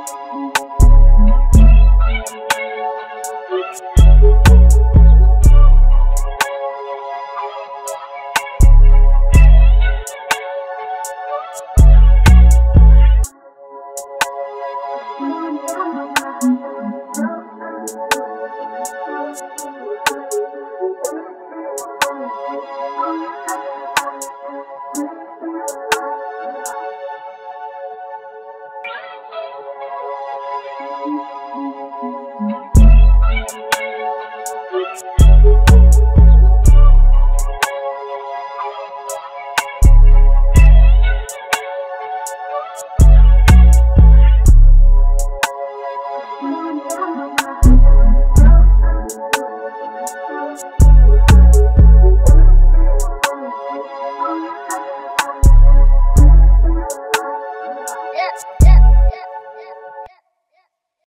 嗯。Thank you.